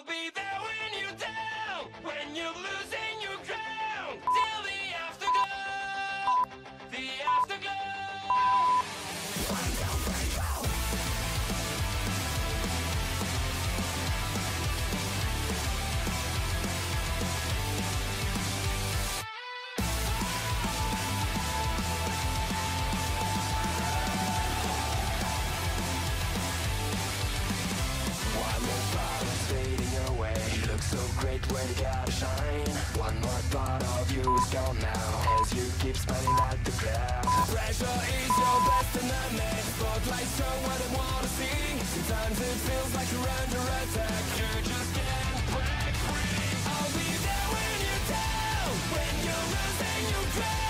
I'll be there when you're down, when you're losing your ground, shine. One more thought of you is gone now. As you keep smiling at the crowd Pressure is your best enemy. Spotlights show what they wanna see. Sometimes it feels like you're under attack. You just can't break free. I'll be there when you're down When you're losing your ground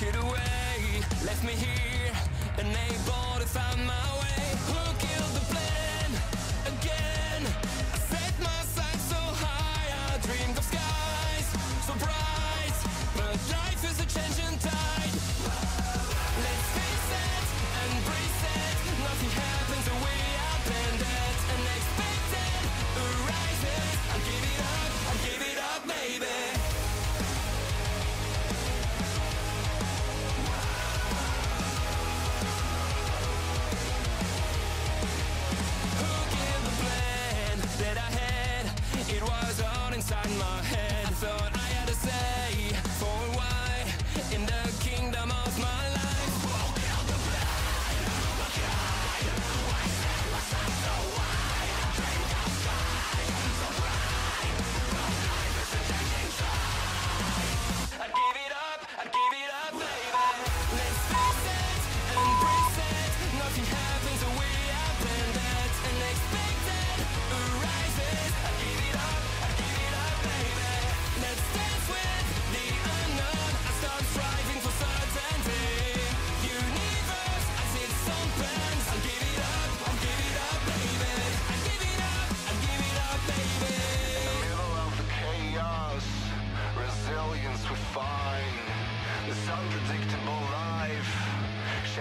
you away Left me here, unable to find my way Who killed the plan?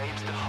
saves the